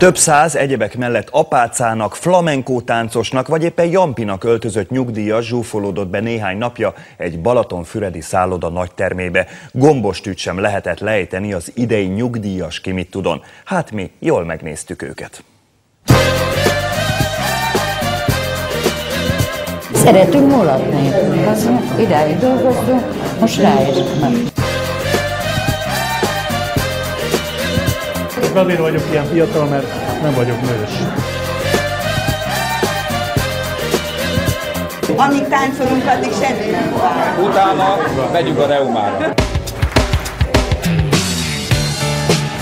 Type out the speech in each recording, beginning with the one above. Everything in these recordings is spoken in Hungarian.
Több száz egyebek mellett apácának, flamenkó táncosnak vagy éppen Jampinak öltözött nyugdíjas zsúfolódott be néhány napja egy Balatonfüredi szálloda nagy termébe. Gombostűt sem lehetett lejteni az idei nyugdíjas ki mit tudon. Hát mi jól megnéztük őket. Szeretünk mulatni. Idáig dolgoztunk, most ráértünk. Azért vagyok ilyen fiatal, mert nem vagyok nős. Amíg táncolunk, addig semmi nem vár. Utána megyünk a reumára.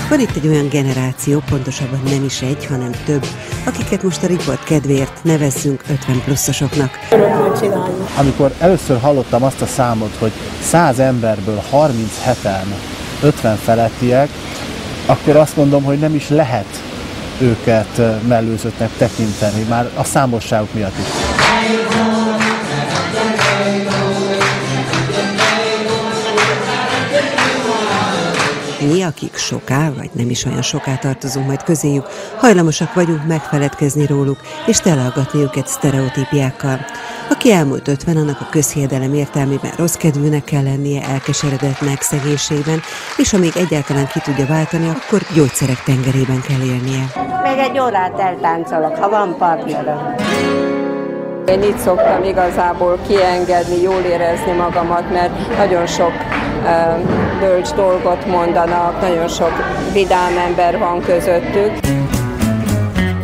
Van itt egy olyan generáció, pontosabban nem is egy, hanem több, akiket most a riport kedvéért nevezzünk 50 pluszosoknak. Amikor először hallottam azt a számot, hogy 100 emberből 37-en 50 felettiek, akkor azt mondom, hogy nem is lehet őket mellőzöttnek tekinteni, már a számosságuk miatt is. Mi, akik soká, vagy nem is olyan soká tartozunk majd közéjük, hajlamosak vagyunk megfeledkezni róluk, és teleaggatni őket sztereotípiákkal. Aki elmúlt 50, annak a közhiedelem értelmében rossz kedvűnek kell lennie, elkeseredetnek szegénységben, és ha még egyáltalán ki tudja váltani, akkor gyógyszerek tengerében kell élnie. Még egy órát eltáncolok, ha van partnerem. Én itt szoktam igazából kiengedni, jól érezni magamat, mert nagyon sok bölcs dolgot mondanak, nagyon sok vidám ember van közöttük.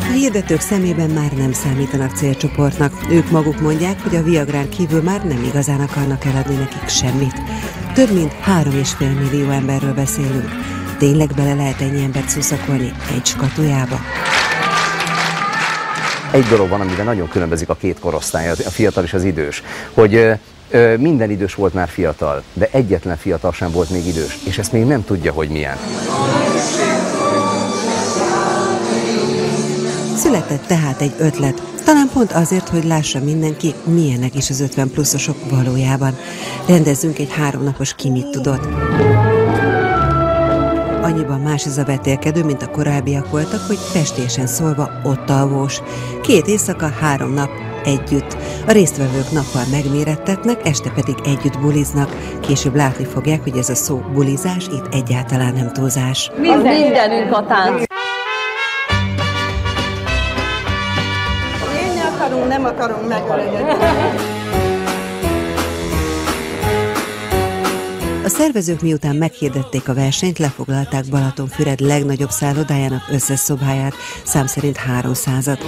A hirdetők szemében már nem számítanak célcsoportnak. Ők maguk mondják, hogy a Viagrán kívül már nem igazán akarnak eladni nekik semmit. Több mint 3,5 millió emberről beszélünk. Tényleg bele lehet ennyi embert szuszakolni egy skatujába? Egy dolog van, amiben nagyon különbözik a két korosztály, a fiatal és az idős, hogy minden idős volt már fiatal, de egyetlen fiatal sem volt még idős, és ezt még nem tudja, hogy milyen. Született tehát egy ötlet, talán pont azért, hogy lássa mindenki, milyenek is az 50 pluszosok valójában. Rendezzünk egy háromnapos ki mit. Annyiban más ez a vetélkedő, mint a korábbiak voltak, hogy festésen szólva ott alvós. Két éjszaka, három nap, együtt. A résztvevők nappal megmérettetnek, este pedig együtt buliznak. Később látni fogják, hogy ez a szó bulizás itt egyáltalán nem túlzás. Minden. Mindenünk a tánc. Élni akarunk, nem akarunk megöregedni. A szervezők miután meghirdették a versenyt, lefoglalták Balatonfüred legnagyobb szállodájának összes szobáját, szám szerint 300-at.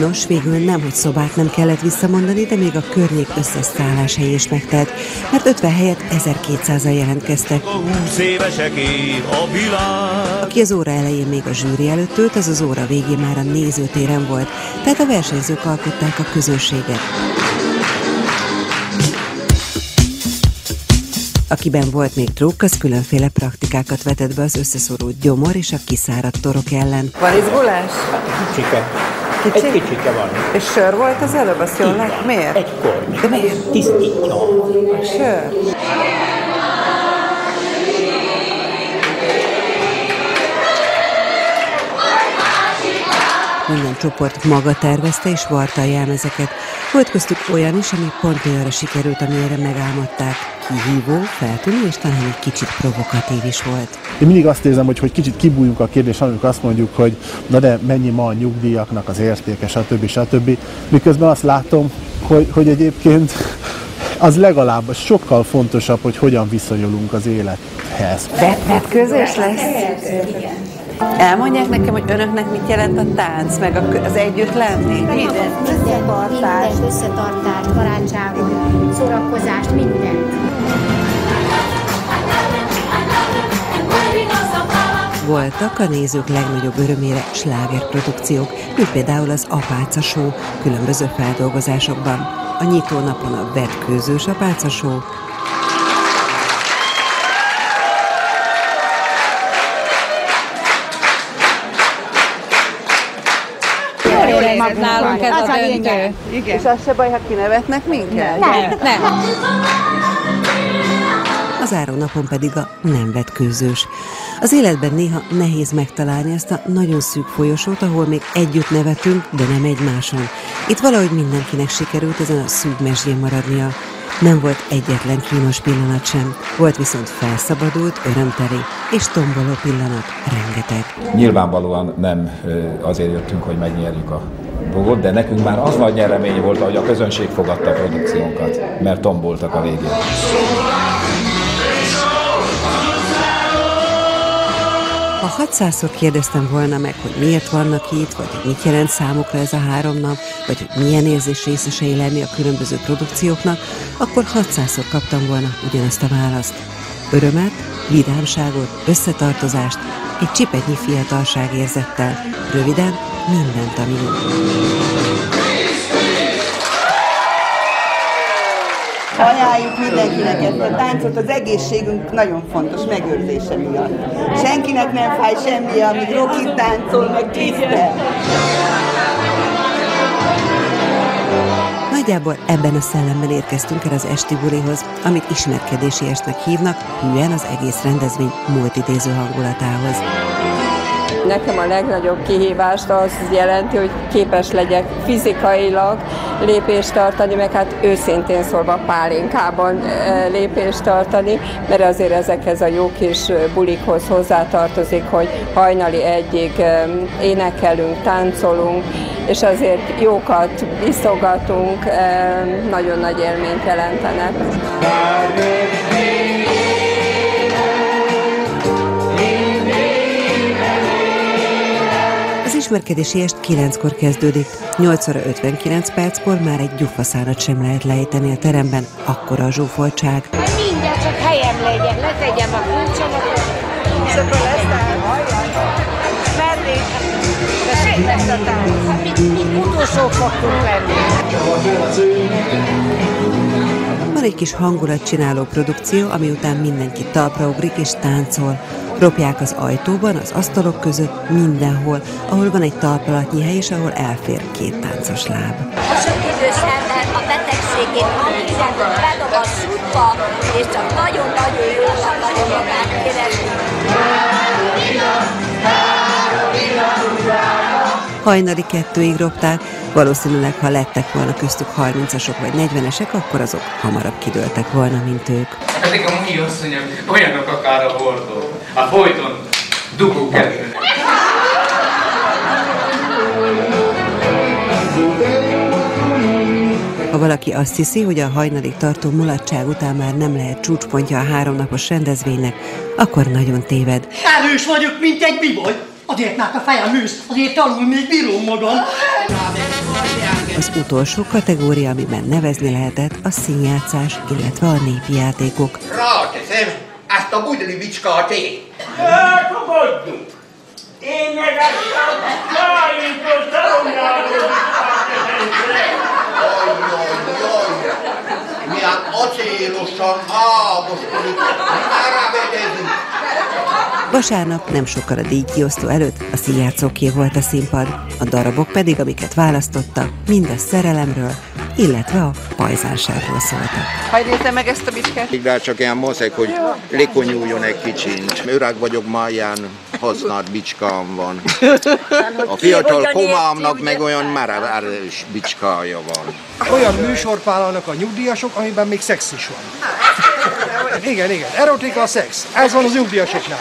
Nos, végül nem, hogy szobát nem kellett visszamondani, de még a környék összes szálláshely is megtelt, mert 50 helyet 1200-al jelentkeztek. Aki az óra elején még a zsűri előtt ült, az az óra végén már a nézőtéren volt, tehát a versenyzők alkották a közönséget. Akiben volt még trükk, az különféle praktikákat vetett be az összeszorult gyomor és a kiszáradt torok ellen. Van izgulás? Kicsike. Kicsi? Egy kicsike van. És sör volt az előbb, azt jól? Miért? Egy korny. De miért? Tisztítja. A sör. Minden csoport maga tervezte és varta a jelmezeket. Volt köztük olyan is, ami pont olyanra sikerült, amire megálmodták. Kihívó, feltűnő és talán egy kicsit provokatív is volt. Én mindig azt érzem, hogy, hogy kicsit kibújunk a kérdés, amikor azt mondjuk, hogy na de mennyi ma a nyugdíjaknak az értéke, stb. stb. Miközben azt látom, hogy, hogy egyébként az legalább sokkal fontosabb, hogy hogyan viszonyulunk az élethez. Vetközés lesz? Elmondják nekem, hogy önöknek mit jelent a tánc, meg az együtt lenni? Minden, mindent, összetartást, barátságot, szórakozást, mindent. Voltak a nézők legnagyobb örömére slágerprodukciók, mint például az Apáca Show különböző feldolgozásokban. A nyitó napon a vetkőzős Apáca Show, Nálunk ez a döntő. Igen. És az se baj, ha kinevetnek minket? Nem. Nem. a a záró napon pedig a nem vetkőzős. Az életben néha nehéz megtalálni azt a nagyon szűk folyosót, ahol még együtt nevetünk, de nem egymáson. Itt valahogy mindenkinek sikerült ezen a szűk mesdjén maradnia. Nem volt egyetlen kínos pillanat sem, volt viszont felszabadult, örömteli és tomboló pillanat rengeteg. Nyilvánvalóan nem azért jöttünk, hogy megnyerjük a dolgot, de nekünk már az nagy nyeremény volt, hogy a közönség fogadta a produkciónkat, mert tomboltak a végén. Ha 600-szor kérdeztem volna meg, hogy miért vannak itt, vagy hogy mit jelent számukra ez a három nap, vagy hogy milyen érzés részesei lenni a különböző produkcióknak, akkor 600-szor kaptam volna ugyanazt a választ. Örömet, vidámságot, összetartozást, egy csipetnyi fiatalság érzettel, röviden mindent, ami jó. Ajánljuk mindenkinek ezt a táncot, az egészségünk nagyon fontos megőrzése miatt. Senkinek nem fáj semmi, amíg Rocky táncol, meg Krisztel. Nagyjából ebben a szellemben érkeztünk el az esti bulihoz, amit ismerkedési estnek hívnak, hűen az egész rendezvény multidéző hangulatához. Nekem a legnagyobb kihívást az jelenti, hogy képes legyek fizikailag lépést tartani, meg hát őszintén szólva pálinkában lépést tartani, mert azért ezekhez a jó kis bulikhoz hozzátartozik, hogy hajnali egyig énekelünk, táncolunk, és azért jókat iszogatunk, nagyon nagy élményt jelentenek. Ismerkedési est 9-kor kezdődik. 8 óra 59 perckor már egy gyufaszárat sem lehet lejteni a teremben, akkora a zsúfoltság. Mindjárt csak helyem legyen, letegyem a kulcsomat, és akkor lesz Mernék. Tessék lesz a tánc. Mi, mi utolsók fogtunk lenni. Van egy kis hangulatcsináló produkció, ami után mindenki talpra ugrik és táncol. Ropják az ajtóban, az asztalok között, mindenhol, ahol van egy talpalatnyi hely, és ahol elfér két táncos láb. A sok idős ember a betegségét mindent bedob a sútba, és csak nagyon-nagyon jól akarja magát érezni. Hajnali kettőig ropták, valószínűleg ha lettek volna köztük 30-asok vagy 40-esek, akkor azok hamarabb kidőltek volna, mint ők. Ezek a mai asszonyok olyanok akár a hordó. A folyton dugó kerülnek. Ha valaki azt hiszi, hogy a hajnalig tartó mulatság után már nem lehet csúcspontja a háromnapos rendezvénynek, akkor nagyon téved. Erős vagyok, mint egy biboly. Azért már a fejem ősz, azért alul még bírom magam. Az utolsó kategória, amiben nevezni lehetett, a színjátszás, illetve a népi játékok. Ráteszem ezt a budli bicskát én. Elfogadjuk! Én meg ezt a májító szalonjáról Milyen acélosan ámoskodik, már vedezünk. Vasárnap nem sokkal a díjkiosztó előtt a színjátszóké volt a színpad, a darabok pedig, amiket választotta, mind a szerelemről, illetve a pajzánságról szóltak. Hagy nézze meg ezt a bicskát. Igaz, csak ilyen moszek, hogy lekonyuljon egy kicsit. Öreg vagyok ilyen használt bicskám van. A fiatal komámnak meg olyan már erős bicskája van. Olyan műsort vállalnak a nyugdíjasok, amiben még szex is van. Igen, igen. Erotika, szex. Ez van az nyugdíjasoknál.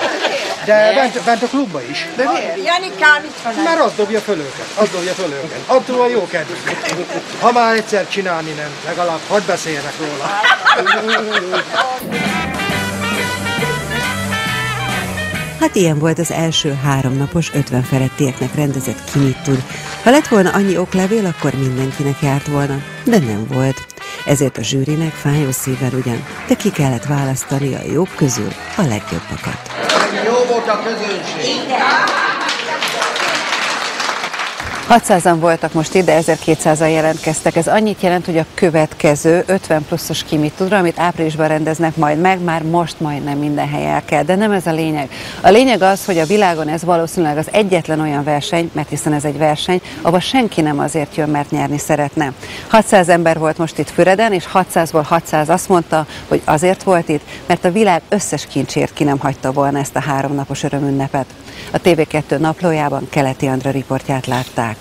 De bent, bent a klubba is. De miért? Janikám, itt van. Mert az dobja föl őket. Az dobja föl őket. Attól a jó kedvük. Ha már egyszer csinálni nem, legalább hadd beszéljenek róla. Hát ilyen volt az első háromnapos 50 felettieknek rendezett ki mit tud. Ha lett volna annyi oklevél, akkor mindenkinek járt volna, de nem volt. Ezért a zsűrinek fájó szívvel ugyan, de ki kellett választani a jók közül a legjobbakat. Jó volt a közönség. 600-an voltak most ide, 1200-an jelentkeztek. Ez annyit jelent, hogy a következő 50 pluszos kimit tudra, amit áprilisban rendeznek majd meg, már most majdnem minden helyen el kell. De nem ez a lényeg. A lényeg az, hogy a világon ez valószínűleg az egyetlen olyan verseny, mert hiszen ez egy verseny, ahol senki nem azért jön, mert nyerni szeretne. 600 ember volt most itt Füreden, és 600-ból 600 azt mondta, hogy azért volt itt, mert a világ összes kincsért ki nem hagyta volna ezt a háromnapos örömünnepet. A TV2 naplójában Keleti Andra riportját látták.